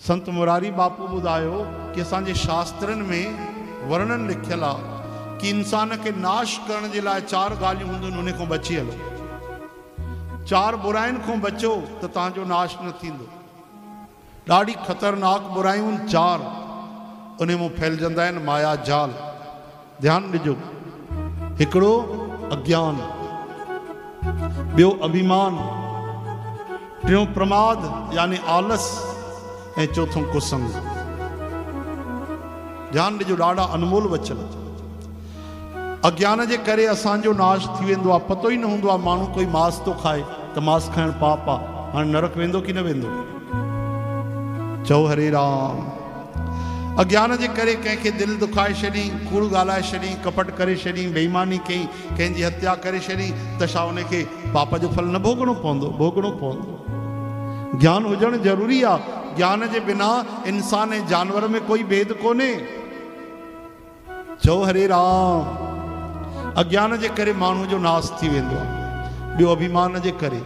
संत मुरारी बापू ॿुधायो की असांजे शास्त्रनि में वर्णन लिखियलु आहे कि इंसान खे नाश करण जे लाइ चारि ॻाल्हियूं हूंदियूं खां बची हलो। चारि बुराइनि खां बचो त तव्हांजो नाश न ख़तरनाक बुरायूं आहिनि चारि उन फैलजंदा आहिनि, माया जाल। ध्यानु ॾिजो, हिकिड़ो अज्ञान, ॿियो अभिमान, टियों प्रमाद, यानी आलस। ऐं चोथों कुसंग ध्यानु ॾिजो ॾाढा अनमोल वचन अज्ञान जे करे असांजो नाश थी वेंदो आहे पतो ई न हूंदो आहे माण्हू कोई मांस थो खाए त मांस खाइणु पाप आहे हाणे नरक वेंदो की न वेंदो चओ हरे राम अज्ञान जे करे कंहिंखे दिलि दुखाए छॾी कूड़ ॻाल्हाए छॾी कपट करे छॾी बेईमानी कई कंहिंजी हत्या करे छॾी त छा उनखे पाप जो फल न भोगणो पवंदो भोगणो पवंदो ज्ञान हुजणु ज़रूरी आहे ज्ञान जे बिना इंसान ऐं जानवर में कोई भेद कोन्हे चओ हरे राम। अज्ञान जे करे माण्हू जो नाश थी वेंदो आहे। अभिमान जे करे,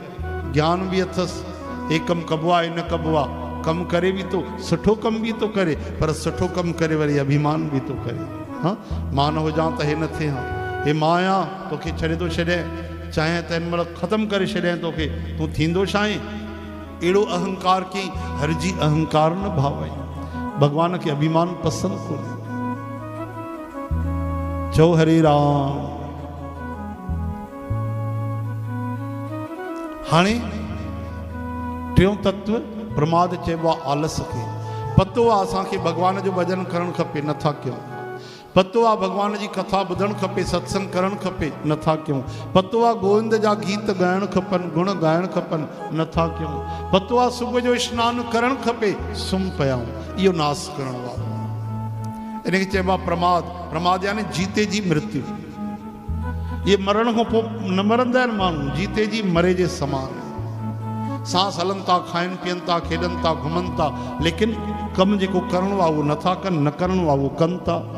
ज्ञान बि अथसि। हे कमु कबो आहे, न कबो आहे। कमु करे बि थो सुठो कमु बि थो करे, पर सुठो कमु करे वरी अभिमान बि थो करे। हा? माँ न हुजां त हे न थिए हा। हे माँ आहियाँ तोखे छॾे थो छॾे। चाहे त महिल ख़तमु करे छॾियाँ तोखे। तूं थींदो छा आहे अहिड़ो अहंकार कयईं हर जी अहंकार न भावई भॻवान खे अभिमान पसंदि कोन्हे चओ हरे राम। हाणे, टियों तत्व प्रमाद चइबो आलस खे। पतो आहे असांखे भॻवान जो भॼन करणु खपे, नथा कयूं। पतो आहे भॻवान जी कथा ॿुधणु खपे, सत्संग करणु खपे, नथा कयूं? पतो आहे गोविंद जा गीत ॻाइणु खपनि, गुण ॻाइणु खपनि, नथा कयूं? पतो आहे सुबुह जो सनानु करणु खपे सुम्ही पिया इहो नास करण वारो। इनखे चइबो आहे प्रमाद। प्रमाद यानी जीते जी मृत्यु। इहे मरण खां पोइ न मरंदा आहिनि माण्हू, जीते जी मरे जे समान। सांस हलनि था, खाइनि पीअनि था, खेॾनि था, घुमनि था, लेकिन कमु जेको करिणो आहे, उहो नथा कनि, न करिणो आहे, उहो कनि था।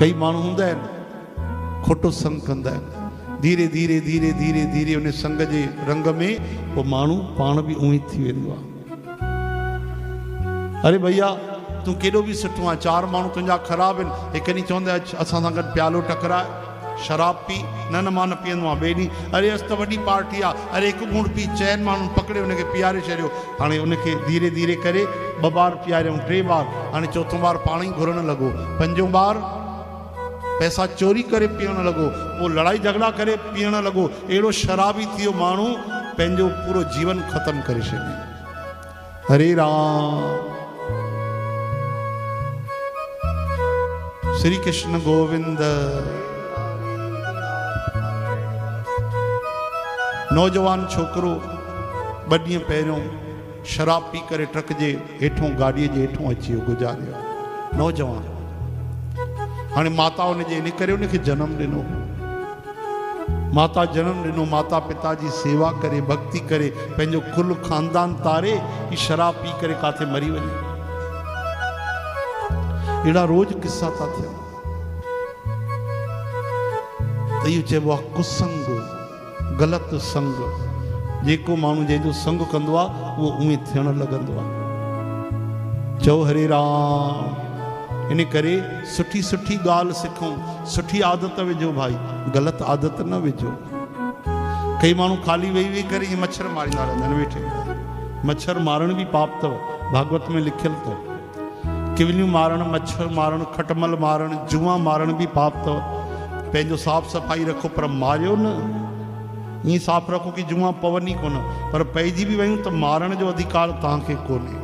कई माण्हू हूंदा आहिनि, खोटो संग कंदा आहिनि। धीरे धीरे धीरे धीरे धीरे उन संग जे रंग में पोइ माण्हू पाण बि उहो थी वेंदो आहे। अरे भैया, तूं केॾो बि सुठो आहे, चारि माण्हू तुंहिंजा ख़राबु आहिनि। हिकु ॾींहुं चवंदा असां सां गॾु प्यालो टकराए, शराब पी न न माँ न पीअंदो आहियाँ ॿिए ॾींहुं, अरे अस त वॾी पार्टी आहे, अरे हिकु गुण पी चइनि माण्हुनि पकिड़े हुनखे पीआरे छॾियो। हाणे उनखे धीरे धीरे करे ॿ ॿार पीआरियऊं, टे ॿार हाणे चोथों ॿार पाण ई घुरणु लॻो। पंजो ॿार पैसा चोरी करे पीअणु लॻो पोइ लड़ाई झगड़ा करे पीअणु लॻो अहिड़ो शराबी थी वियो माण्हू पूरो जीवन ख़तमु करे हरे राम। श्री कृष्ण गोविंद। नौजवान छोकिरो, ॿ ॾींहं शराब पी करे ट्रक जे हेठों, गाॾीअ जे हेठों अची वियो नौजवान। हाणे माता हुनजे इन करे उनखे जनमु ॾिनो माता जनमु ॾिनो माता पिता जी सेवा करे, भक्ति करे पंहिंजो कुल ख़ानदान तारे की शराब पी करे काथे मरी वञे। अहिड़ा रोज़ किसा था थियनि त इहो कुसंग, ग़लति संग। जेको माण्हू जंहिंजो संग कंदो आहे उहो उहे थियणु हरे राम। इन करे सुठी सुठी ॻाल्हि सिखूं, सुठी आदत विझो भाई, ग़लति आदत न विझो। कई माण्हू ख़ाली वेही वेही करे इहे मच्छर मारींदा रहंदा आहिनि वेठे। मच्छर मारण बि पाप अथव, भागवत में लिखियलु अथव। किवलियूं मारणु, मच्छर मारणु, खटमल मारणु, जुआ मारण बि पाप अथव। पंहिंजो साफ़ सफ़ाई रखो, पर मारियो न। ईअं साफ़ु रखो की जुआ पवनि ई कोन, पर पइजी बि वयूं त मारण जो अधिकार तव्हांखे कोन्हे।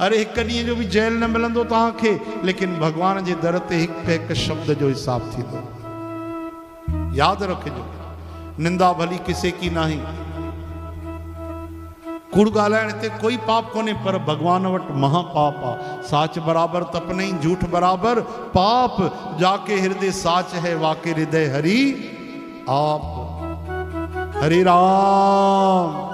अरे हिकु ॾींहं जो बि जेल न तव्हांखे, लेकिन भॻवान जे दर ते हिकु हिकु शब्द जो हिसाबु थींदो। यादि रखिजो, निंदा भली किसे की नाही। कूड़ ॻाल्हाइण कोई पाप कोन्हे, पर भॻवान वटि महापाप आहे साच बराबरि, तप नहीं, झूठ बराबरि। पाप जाके हृदय साच है, वाके हृदय हरी। आप, हरे राम।